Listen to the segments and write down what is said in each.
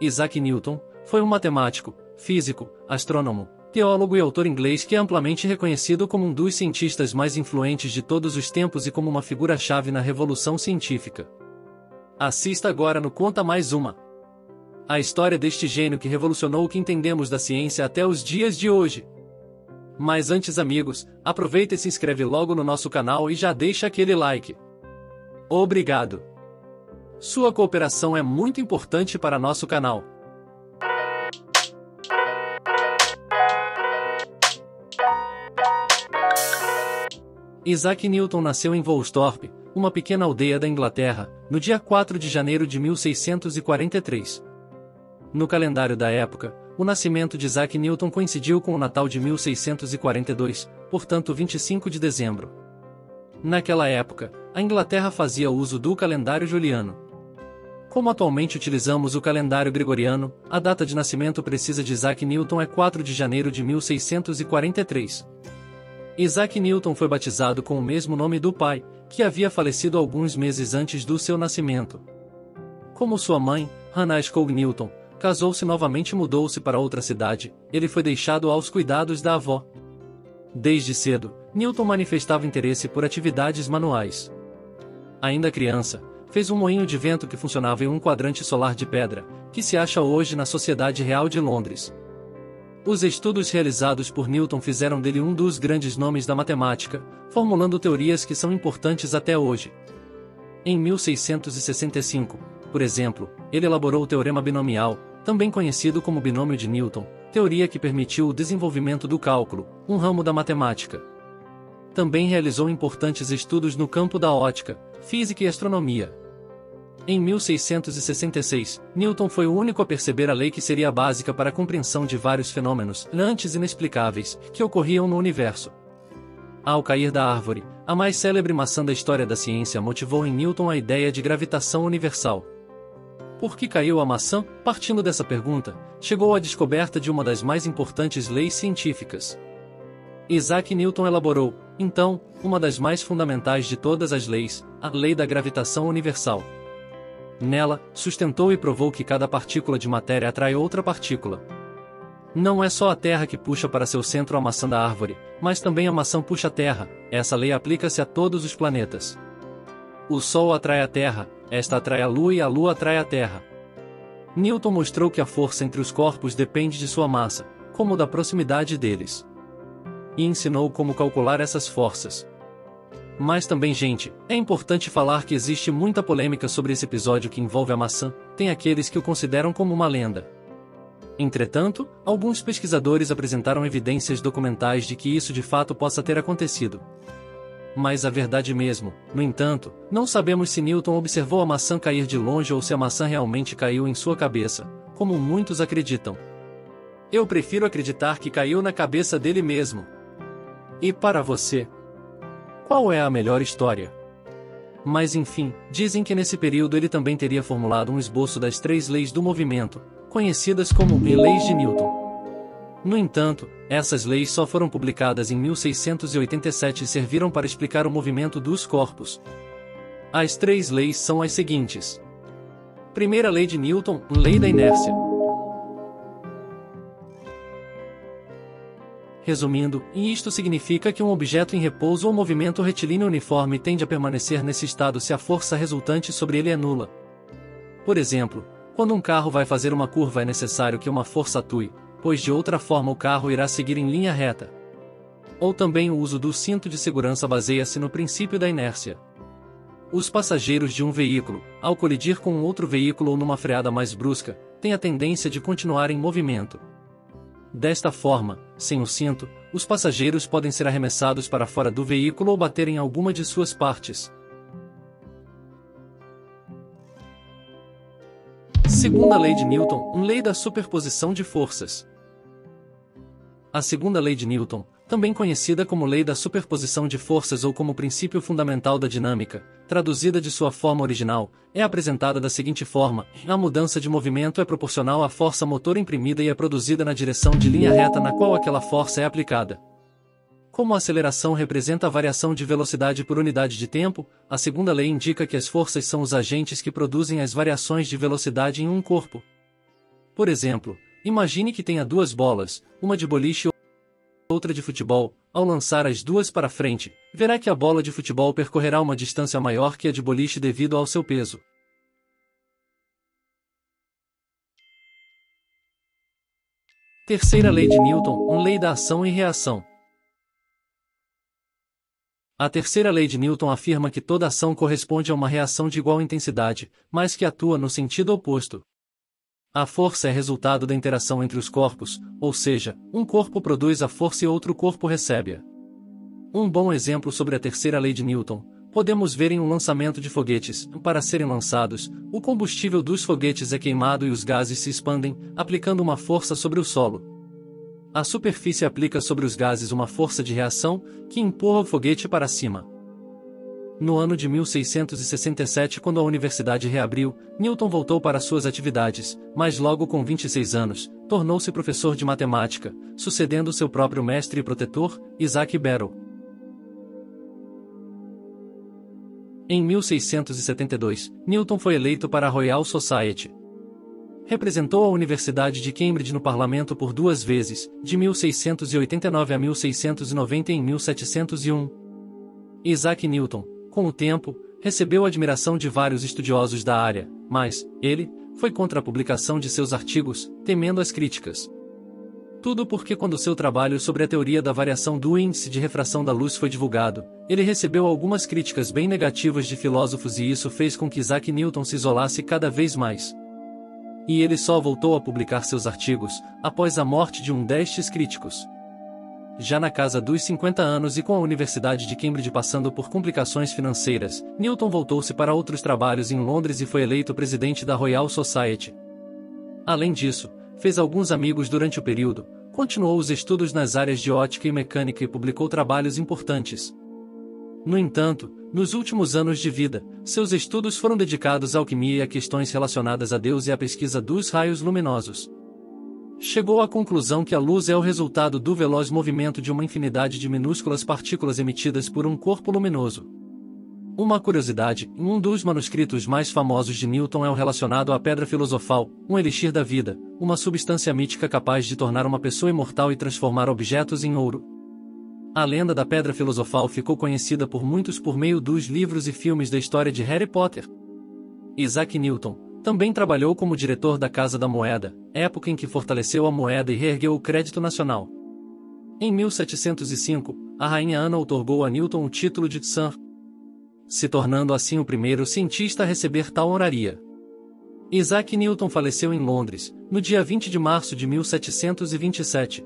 Isaac Newton, foi um matemático, físico, astrônomo, teólogo e autor inglês que é amplamente reconhecido como um dos cientistas mais influentes de todos os tempos e como uma figura-chave na revolução científica. Assista agora no Conta Mais Uma. A história deste gênio que revolucionou o que entendemos da ciência até os dias de hoje. Mas antes amigos, aproveita e se inscreve logo no nosso canal e já deixa aquele like. Obrigado! Sua cooperação é muito importante para nosso canal. Isaac Newton nasceu em Woolsthorpe, uma pequena aldeia da Inglaterra, no dia 4 de janeiro de 1643. No calendário da época, o nascimento de Isaac Newton coincidiu com o Natal de 1642, portanto 25 de dezembro. Naquela época, a Inglaterra fazia uso do calendário juliano. Como atualmente utilizamos o calendário gregoriano, a data de nascimento precisa de Isaac Newton é 4 de janeiro de 1643. Isaac Newton foi batizado com o mesmo nome do pai, que havia falecido alguns meses antes do seu nascimento. Como sua mãe, Hannah Scott Newton, casou-se novamente e mudou-se para outra cidade, ele foi deixado aos cuidados da avó. Desde cedo, Newton manifestava interesse por atividades manuais. Ainda criança, fez um moinho de vento que funcionava em um quadrante solar de pedra, que se acha hoje na Sociedade Real de Londres. Os estudos realizados por Newton fizeram dele um dos grandes nomes da matemática, formulando teorias que são importantes até hoje. Em 1665, por exemplo, ele elaborou o teorema binomial, também conhecido como binômio de Newton, teoria que permitiu o desenvolvimento do cálculo, um ramo da matemática. Também realizou importantes estudos no campo da ótica, física e astronomia, em 1666, Newton foi o único a perceber a lei que seria básica para a compreensão de vários fenômenos, antes inexplicáveis, que ocorriam no universo. Ao cair da árvore, a mais célebre maçã da história da ciência motivou em Newton a ideia de gravitação universal. Por que caiu a maçã? Partindo dessa pergunta, chegou à descoberta de uma das mais importantes leis científicas. Isaac Newton elaborou, então, uma das mais fundamentais de todas as leis, a lei da gravitação universal. Nela, sustentou e provou que cada partícula de matéria atrai outra partícula. Não é só a Terra que puxa para seu centro a maçã da árvore, mas também a maçã puxa a Terra, essa lei aplica-se a todos os planetas. O Sol atrai a Terra, esta atrai a Lua e a Lua atrai a Terra. Newton mostrou que a força entre os corpos depende de sua massa, como da proximidade deles. E ensinou como calcular essas forças, mas também, gente, é importante falar que existe muita polêmica sobre esse episódio que envolve a maçã, tem aqueles que o consideram como uma lenda. Entretanto, alguns pesquisadores apresentaram evidências documentais de que isso de fato possa ter acontecido. Mas a verdade mesmo, no entanto, não sabemos se Newton observou a maçã cair de longe ou se a maçã realmente caiu em sua cabeça, como muitos acreditam. Eu prefiro acreditar que caiu na cabeça dele mesmo. E para você? Qual é a melhor história? Mas enfim, dizem que nesse período ele também teria formulado um esboço das três leis do movimento, conhecidas como leis de Newton. No entanto, essas leis só foram publicadas em 1687 e serviram para explicar o movimento dos corpos. As três leis são as seguintes. Primeira lei de Newton, lei da inércia. Resumindo, isto significa que um objeto em repouso ou movimento retilíneo uniforme tende a permanecer nesse estado se a força resultante sobre ele é nula. Por exemplo, quando um carro vai fazer uma curva é necessário que uma força atue, pois de outra forma o carro irá seguir em linha reta. Ou também o uso do cinto de segurança baseia-se no princípio da inércia. Os passageiros de um veículo, ao colidir com um outro veículo ou numa freada mais brusca, têm a tendência de continuar em movimento. Desta forma, sem o cinto, os passageiros podem ser arremessados para fora do veículo ou bater em alguma de suas partes. Segunda lei de Newton, lei da superposição de forças. A segunda lei de Newton, também conhecida como lei da superposição de forças ou como princípio fundamental da dinâmica, traduzida de sua forma original, é apresentada da seguinte forma: a mudança de movimento é proporcional à força motor imprimida e é produzida na direção de linha reta na qual aquela força é aplicada. Como a aceleração representa a variação de velocidade por unidade de tempo, a segunda lei indica que as forças são os agentes que produzem as variações de velocidade em um corpo. Por exemplo, imagine que tenha duas bolas, uma de boliche outra de futebol. Ao lançar as duas para frente, verá que a bola de futebol percorrerá uma distância maior que a de boliche devido ao seu peso. Terceira lei de Newton, lei da ação e reação. A terceira lei de Newton afirma que toda ação corresponde a uma reação de igual intensidade, mas que atua no sentido oposto. A força é resultado da interação entre os corpos, ou seja, um corpo produz a força e outro corpo recebe-a. Um bom exemplo sobre a terceira lei de Newton, podemos ver em um lançamento de foguetes. Para serem lançados, o combustível dos foguetes é queimado e os gases se expandem, aplicando uma força sobre o solo. A superfície aplica sobre os gases uma força de reação, que empurra o foguete para cima. No ano de 1667, quando a universidade reabriu, Newton voltou para suas atividades, mas logo com 26 anos, tornou-se professor de matemática, sucedendo seu próprio mestre e protetor, Isaac Barrow. Em 1672, Newton foi eleito para a Royal Society, representou a Universidade de Cambridge no parlamento por duas vezes, de 1689 a 1690 e em 1701. Isaac Newton, com o tempo, recebeu admiração de vários estudiosos da área, mas, ele, foi contra a publicação de seus artigos, temendo as críticas. Tudo porque quando seu trabalho sobre a teoria da variação do índice de refração da luz foi divulgado, ele recebeu algumas críticas bem negativas de filósofos e isso fez com que Isaac Newton se isolasse cada vez mais e ele só voltou a publicar seus artigos após a morte de um destes críticos. Já na casa dos 50 anos e com a Universidade de Cambridge passando por complicações financeiras, Newton voltou-se para outros trabalhos em Londres e foi eleito presidente da Royal Society. Além disso, fez alguns amigos durante o período, continuou os estudos nas áreas de ótica e mecânica e publicou trabalhos importantes. No entanto, nos últimos anos de vida, seus estudos foram dedicados à alquimia e a questões relacionadas a Deus e à pesquisa dos raios luminosos. Chegou à conclusão que a luz é o resultado do veloz movimento de uma infinidade de minúsculas partículas emitidas por um corpo luminoso. Uma curiosidade, um dos manuscritos mais famosos de Newton é o relacionado à pedra filosofal, um elixir da vida, uma substância mítica capaz de tornar uma pessoa imortal e transformar objetos em ouro. A lenda da Pedra Filosofal ficou conhecida por muitos por meio dos livros e filmes da história de Harry Potter. Isaac Newton também trabalhou como diretor da Casa da Moeda, época em que fortaleceu a moeda e reergueu o crédito nacional. Em 1705, a rainha Ana outorgou a Newton o título de Sir, se tornando assim o primeiro cientista a receber tal honraria. Isaac Newton faleceu em Londres, no dia 20 de março de 1727.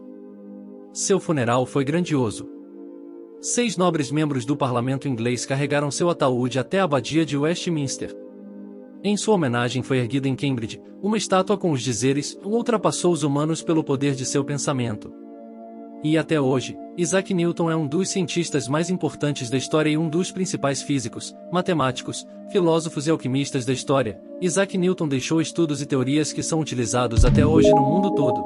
Seu funeral foi grandioso. Seis nobres membros do parlamento inglês carregaram seu ataúde até a abadia de Westminster. Em sua homenagem foi erguida em Cambridge uma estátua com os dizeres: ultrapassou os humanos pelo poder de seu pensamento. E até hoje, Isaac Newton é um dos cientistas mais importantes da história e um dos principais físicos, matemáticos, filósofos e alquimistas da história. Isaac Newton deixou estudos e teorias que são utilizados até hoje no mundo todo.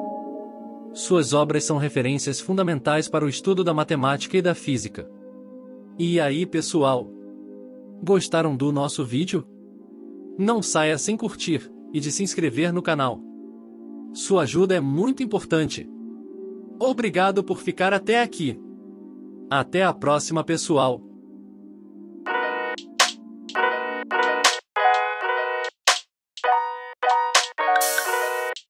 Suas obras são referências fundamentais para o estudo da matemática e da física. E aí, pessoal? Gostaram do nosso vídeo? Não saia sem curtir e de se inscrever no canal. Sua ajuda é muito importante. Obrigado por ficar até aqui. Até a próxima, pessoal!